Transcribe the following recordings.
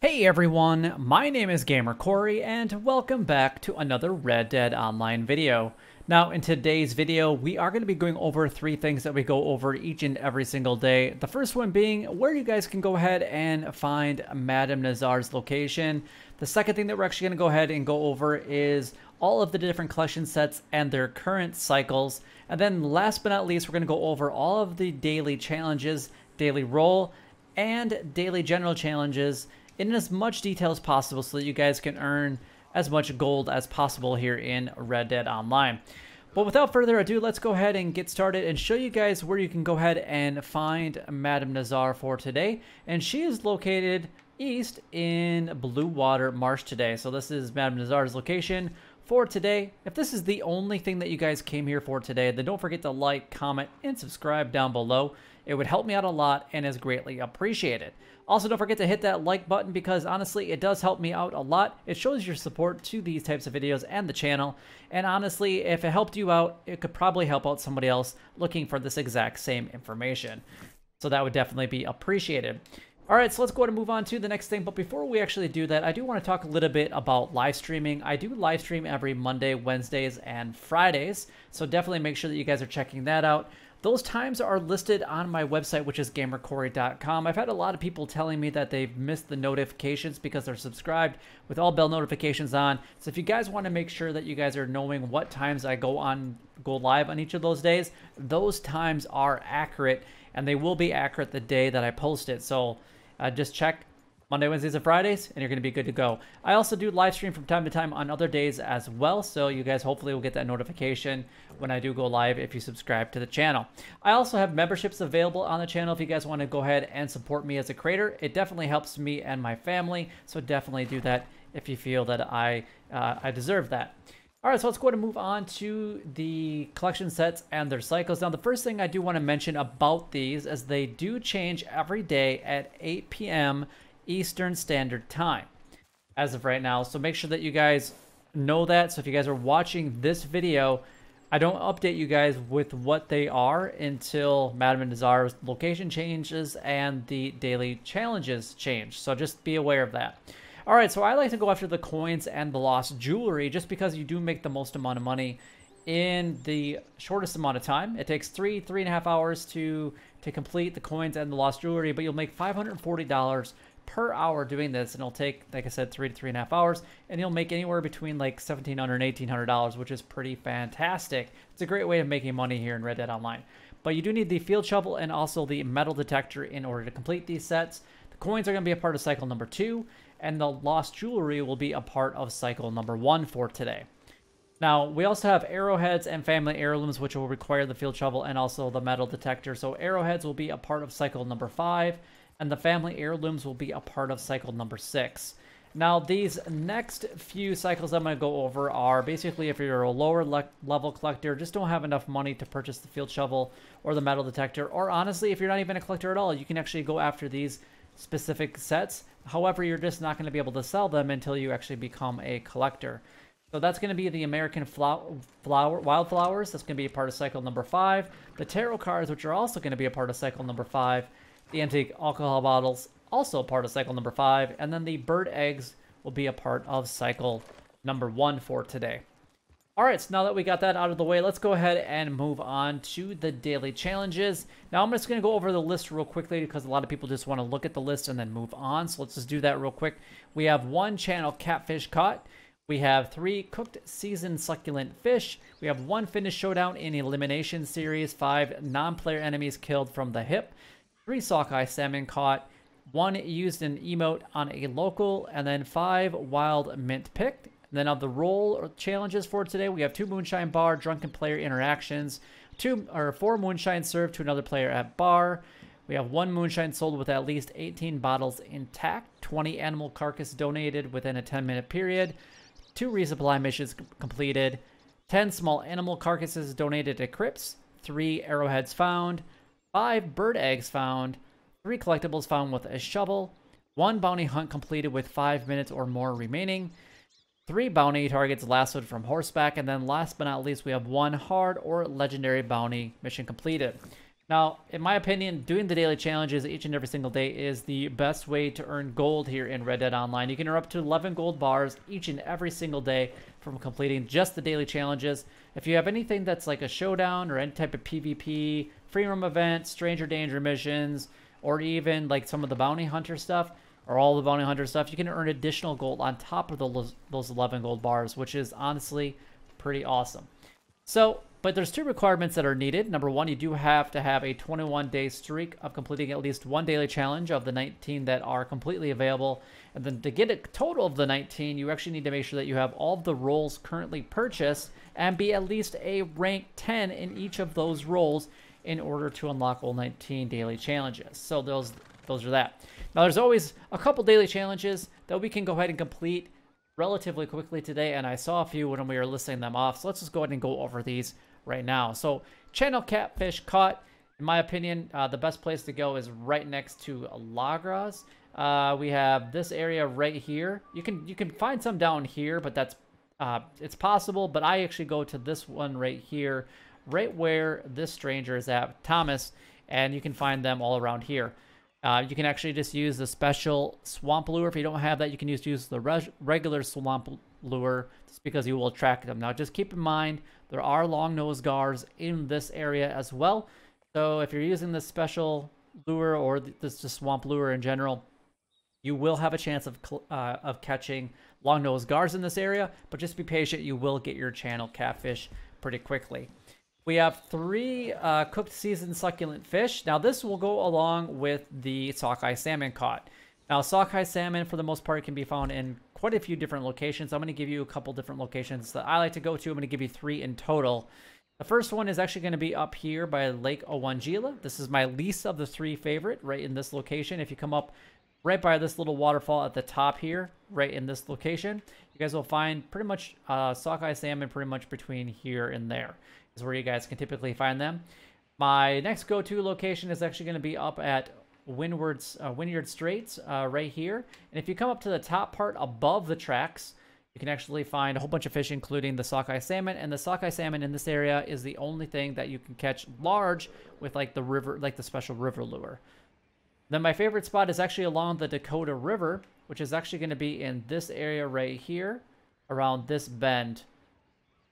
Hey everyone, my name is Gamer Cory and welcome back to another Red Dead Online video. Now in today's video, we are going to be going over three things that we go over each and every single day. The first one being where you guys can go ahead and find Madam Nazar's location. The second thing that we're actually going to go ahead and go over is all of the different collection sets and their current cycles. And then last but not least, we're going to go over all of the daily challenges, daily role, and daily general challenges in as much detail as possible so that you guys can earn as much gold as possible here in Red Dead Online. But without further ado, let's go ahead and get started and show you guys where you can go ahead and find Madam Nazar for today. And she is located east in Bluewater Marsh today. So this is Madam Nazar's location for today. If this is the only thing that you guys came here for today, then don't forget to like, comment, and subscribe down below. It would help me out a lot and is greatly appreciated. Also, don't forget to hit that like button because honestly, it does help me out a lot. It shows your support to these types of videos and the channel. And honestly, if it helped you out, it could probably help out somebody else looking for this exact same information. So that would definitely be appreciated. All right, so let's go ahead and move on to the next thing. But before we actually do that, I do want to talk a little bit about live streaming. I do live stream every Monday, Wednesdays, and Fridays. So definitely make sure that you guys are checking that out. Those times are listed on my website, which is gamercory.com. I've had a lot of people telling me that they've missed the notifications because they're subscribed with all bell notifications on. So if you guys want to make sure that you guys are knowing what times I go on, go live on each of those days, those times are accurate and they will be accurate the day that I post it. So uh, just check Monday, Wednesdays, and Fridays, and you're going to be good to go. I also do live stream from time to time on other days as well, so you guys hopefully will get that notification when I do go live if you subscribe to the channel. I also have memberships available on the channel if you guys want to go ahead and support me as a creator. It definitely helps me and my family, so definitely do that if you feel that I, uh, I deserve that. All right, so let's go ahead and move on to the collection sets and their cycles. Now, the first thing I do want to mention about these is they do change every day at 8 p.m. Eastern Standard Time as of right now. So make sure that you guys know that. So if you guys are watching this video, I don't update you guys with what they are until Madam Nazar's location changes and the daily challenges change. So just be aware of that. All right, so I like to go after the coins and the lost jewelry just because you do make the most amount of money in the shortest amount of time. It takes three, three and a half hours to to complete the coins and the lost jewelry, but you'll make $540 per hour doing this, and it'll take, like I said, three to three and a half hours, and you'll make anywhere between like $1,700 and $1,800, which is pretty fantastic. It's a great way of making money here in Red Dead Online. But you do need the field shovel and also the metal detector in order to complete these sets. The coins are going to be a part of cycle number two, and the lost jewelry will be a part of cycle number one for today. Now, we also have arrowheads and family heirlooms, which will require the field shovel and also the metal detector. So arrowheads will be a part of cycle number five, and the family heirlooms will be a part of cycle number six. Now, these next few cycles I'm going to go over are basically if you're a lower le level collector, just don't have enough money to purchase the field shovel or the metal detector, or honestly, if you're not even a collector at all, you can actually go after these specific sets. However, you're just not going to be able to sell them until you actually become a collector. So that's going to be the American flower, flower, Wildflowers. That's going to be a part of cycle number five. The tarot cards, which are also going to be a part of cycle number five the antique alcohol bottles, also part of cycle number five, and then the bird eggs will be a part of cycle number one for today. All right, so now that we got that out of the way, let's go ahead and move on to the daily challenges. Now, I'm just going to go over the list real quickly because a lot of people just want to look at the list and then move on. So let's just do that real quick. We have one channel catfish caught. We have three cooked seasoned succulent fish. We have one finish showdown in elimination series, five non-player enemies killed from the hip, three sockeye salmon caught, one used an emote on a local, and then five wild mint picked. And then of the role or challenges for today, we have two moonshine bar drunken player interactions, two or four moonshine served to another player at bar. We have one moonshine sold with at least 18 bottles intact, 20 animal carcass donated within a 10 minute period, two resupply missions completed, 10 small animal carcasses donated to crypts, three arrowheads found, five bird eggs found, three collectibles found with a shovel, one bounty hunt completed with five minutes or more remaining, three bounty targets lassoed from horseback, and then last but not least, we have one hard or legendary bounty mission completed. Now, in my opinion, doing the daily challenges each and every single day is the best way to earn gold here in Red Dead Online. You can earn up to 11 gold bars each and every single day from completing just the daily challenges. If you have anything that's like a showdown or any type of PvP, free roam event, stranger danger missions, or even like some of the bounty hunter stuff, or all the bounty hunter stuff, you can earn additional gold on top of the, those 11 gold bars, which is honestly pretty awesome. So but there's two requirements that are needed. Number one, you do have to have a 21 day streak of completing at least one daily challenge of the 19 that are completely available. And then to get a total of the 19, you actually need to make sure that you have all the roles currently purchased and be at least a rank 10 in each of those roles in order to unlock all 19 daily challenges. So those those are that. Now there's always a couple daily challenges that we can go ahead and complete relatively quickly today, and I saw a few when we were listing them off. So let's just go ahead and go over these right now. So channel catfish caught, in my opinion, uh, the best place to go is right next to Lagras. Uh, we have this area right here. You can you can find some down here, but that's uh, it's possible. But I actually go to this one right here, right where this stranger is at, Thomas, and you can find them all around here. Uh, you can actually just use the special swamp lure. If you don't have that, you can use, use the regular swamp lure just because you will attract them. Now, just keep in mind, there are long nose gars in this area as well. So if you're using this special lure or this just swamp lure in general, you will have a chance of uh, of catching long nose gars in this area, but just be patient. You will get your channel catfish pretty quickly. We have three uh, cooked seasoned succulent fish. Now this will go along with the sockeye salmon caught. Now sockeye salmon for the most part can be found in quite a few different locations. I'm going to give you a couple different locations that I like to go to. I'm going to give you three in total. The first one is actually going to be up here by Lake Owanjila. This is my least of the three favorite right in this location. If you come up right by this little waterfall at the top here, right in this location, you guys will find pretty much uh, sockeye salmon pretty much between here and there is where you guys can typically find them. My next go-to location is actually going to be up at Windward's, uh, Whinyard Straits uh, right here. And if you come up to the top part above the tracks, you can actually find a whole bunch of fish, including the sockeye salmon. And the sockeye salmon in this area is the only thing that you can catch large with like the river, like the special river lure. Then my favorite spot is actually along the Dakota River, which is actually going to be in this area right here, around this bend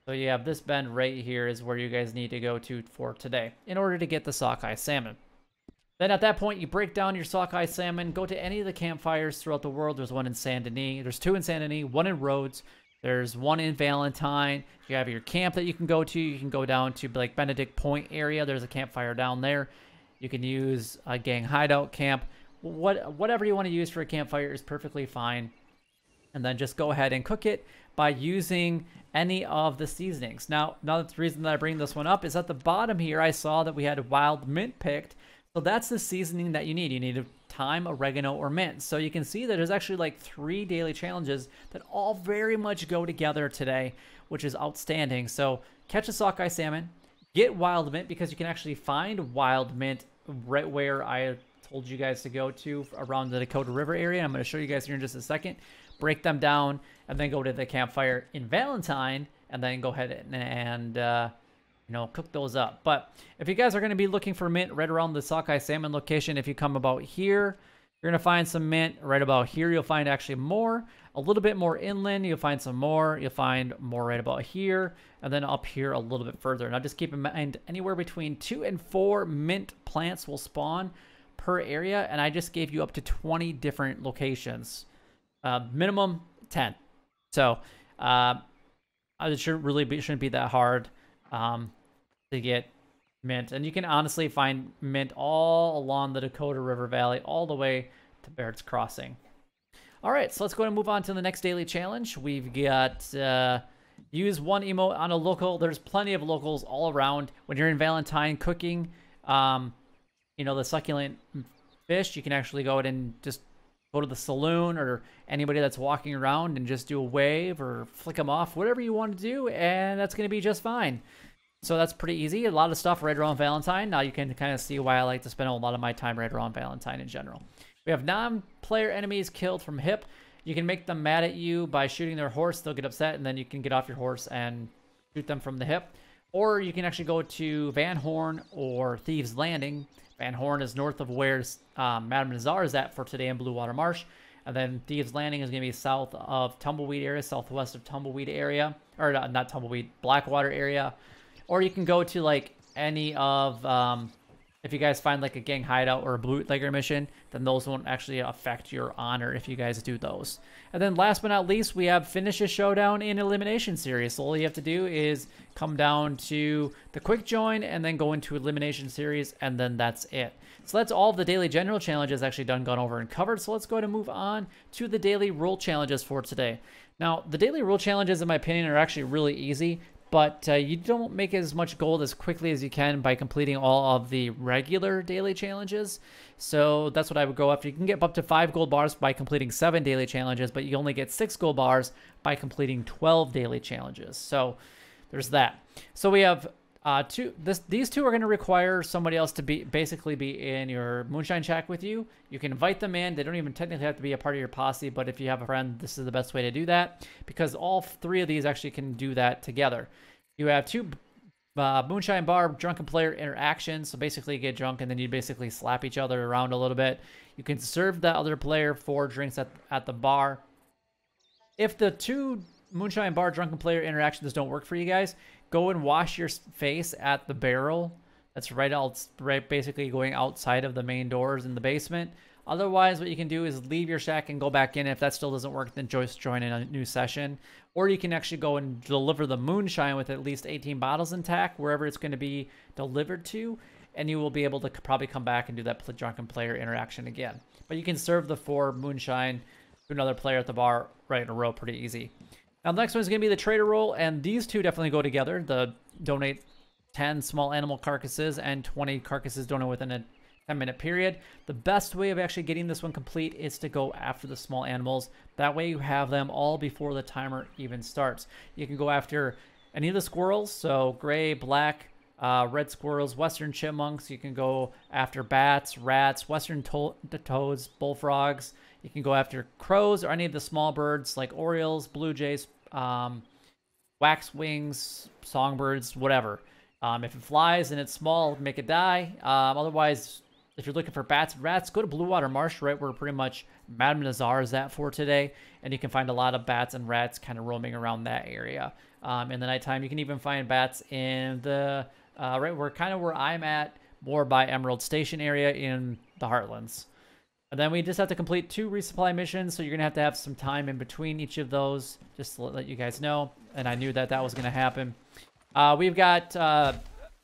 so you have this bend right here is where you guys need to go to for today in order to get the sockeye salmon. Then at that point, you break down your sockeye salmon, go to any of the campfires throughout the world. There's one in Saint Denis. There's two in Saint Denis, one in Rhodes. There's one in Valentine. You have your camp that you can go to. You can go down to like Benedict Point area. There's a campfire down there. You can use a gang hideout camp. What Whatever you want to use for a campfire is perfectly fine. And then just go ahead and cook it by using any of the seasonings. Now, another reason that I bring this one up is at the bottom here, I saw that we had wild mint picked. So that's the seasoning that you need. You need a thyme, oregano, or mint. So you can see that there's actually like three daily challenges that all very much go together today, which is outstanding. So catch a sockeye salmon, get wild mint because you can actually find wild mint right where I told you guys to go to around the Dakota River area. I'm going to show you guys here in just a second break them down, and then go to the campfire in Valentine, and then go ahead and, uh, you know, cook those up. But if you guys are going to be looking for mint right around the sockeye salmon location, if you come about here, you're going to find some mint. Right about here, you'll find actually more. A little bit more inland, you'll find some more. You'll find more right about here. And then up here a little bit further. Now just keep in mind, anywhere between two and four mint plants will spawn per area. And I just gave you up to 20 different locations. Uh, minimum 10. So uh, it shouldn't really be, shouldn't be that hard um, to get mint. And you can honestly find mint all along the Dakota River Valley, all the way to Bard's Crossing. All right, so let's go and move on to the next daily challenge. We've got uh, use one emote on a local. There's plenty of locals all around. When you're in Valentine cooking, um, you know, the succulent fish, you can actually go ahead and just go to the saloon or anybody that's walking around and just do a wave or flick them off, whatever you want to do, and that's going to be just fine. So that's pretty easy. A lot of stuff right around Valentine. Now you can kind of see why I like to spend a lot of my time right around Valentine in general. We have non-player enemies killed from hip. You can make them mad at you by shooting their horse. They'll get upset, and then you can get off your horse and shoot them from the hip. Or you can actually go to Van Horn or Thieves Landing. Van Horn is north of where um, Madam Nazar is at for today in Bluewater Marsh. And then Thieves Landing is going to be south of Tumbleweed area, southwest of Tumbleweed area. Or not, not Tumbleweed, Blackwater area. Or you can go to like any of um, if you guys find like a gang hideout or a bootlegger mission, then those won't actually affect your honor if you guys do those. And then last but not least, we have finish a showdown in elimination series. So all you have to do is come down to the quick join and then go into elimination series, and then that's it. So that's all the daily general challenges actually done, gone over, and covered. So let's go ahead and move on to the daily rule challenges for today. Now, the daily rule challenges, in my opinion, are actually really easy but uh, you don't make as much gold as quickly as you can by completing all of the regular daily challenges. So that's what I would go after. You can get up to five gold bars by completing seven daily challenges, but you only get six gold bars by completing 12 daily challenges. So there's that. So we have uh, two. This these two are going to require somebody else to be basically be in your moonshine shack with you. You can invite them in. They don't even technically have to be a part of your posse, but if you have a friend, this is the best way to do that because all three of these actually can do that together. You have two uh, moonshine bar drunken player interactions. So basically, you get drunk and then you basically slap each other around a little bit. You can serve that other player four drinks at at the bar. If the two moonshine bar drunken player interactions don't work for you guys, go and wash your face at the barrel. That's right out, right, basically going outside of the main doors in the basement. Otherwise, what you can do is leave your shack and go back in. If that still doesn't work, then just join in a new session. Or you can actually go and deliver the moonshine with at least 18 bottles intact, wherever it's going to be delivered to, and you will be able to probably come back and do that drunken player interaction again. But you can serve the four moonshine to another player at the bar right in a row pretty easy. Now, the next one is going to be the trader role, and these two definitely go together. The donate 10 small animal carcasses and 20 carcasses donated within a 10 minute period. The best way of actually getting this one complete is to go after the small animals. That way you have them all before the timer even starts. You can go after any of the squirrels, so gray, black, uh, red squirrels, western chipmunks. You can go after bats, rats, western to toads, bullfrogs. You can go after crows or any of the small birds like orioles, blue jays, um, wax wings, songbirds, whatever. Um, if it flies and it's small, make it die. Um, otherwise, if you're looking for bats and rats, go to Bluewater Marsh, right where pretty much Madam Nazar is at for today. And you can find a lot of bats and rats kind of roaming around that area. Um, in the nighttime, you can even find bats in the, uh, right where kind of where I'm at, more by Emerald Station area in the Heartlands. And then we just have to complete two resupply missions, so you're going to have to have some time in between each of those, just to let you guys know. And I knew that that was going to happen. Uh, we've got uh,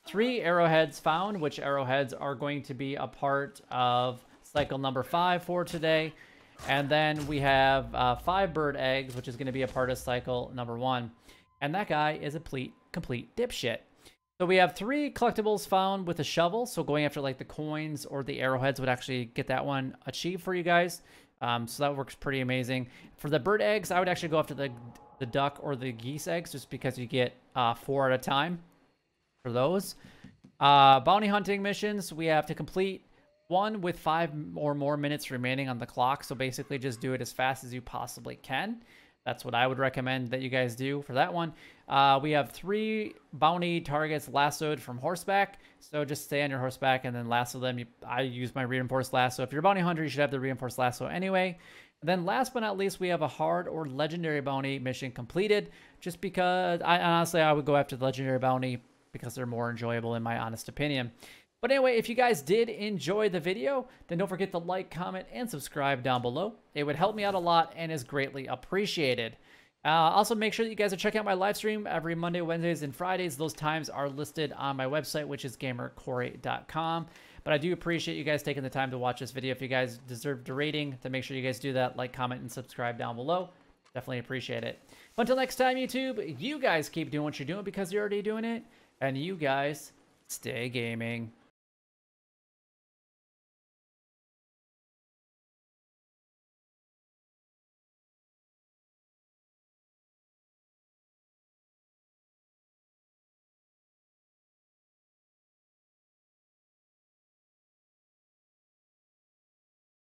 three arrowheads found, which arrowheads are going to be a part of cycle number five for today. And then we have uh, five bird eggs, which is going to be a part of cycle number one. And that guy is a complete, complete dipshit. So we have three collectibles found with a shovel. So going after like the coins or the arrowheads would actually get that one achieved for you guys. Um, so that works pretty amazing. For the bird eggs, I would actually go after the, the duck or the geese eggs just because you get uh, four at a time for those. Uh, bounty hunting missions, we have to complete one with five or more minutes remaining on the clock. So basically just do it as fast as you possibly can. That's what I would recommend that you guys do for that one. Uh, we have three bounty targets lassoed from horseback. So just stay on your horseback and then lasso them. You, I use my reinforced lasso. If you're bounty hunter, you should have the reinforced lasso anyway. And then last but not least, we have a hard or legendary bounty mission completed. Just because, I honestly, I would go after the legendary bounty because they're more enjoyable in my honest opinion. But anyway, if you guys did enjoy the video, then don't forget to like, comment, and subscribe down below. It would help me out a lot and is greatly appreciated. Uh, also, make sure that you guys are checking out my live stream every Monday, Wednesdays, and Fridays. Those times are listed on my website, which is gamercory.com. But I do appreciate you guys taking the time to watch this video. If you guys deserve a rating, then make sure you guys do that. Like, comment, and subscribe down below. Definitely appreciate it. But until next time, YouTube, you guys keep doing what you're doing because you're already doing it. And you guys stay gaming.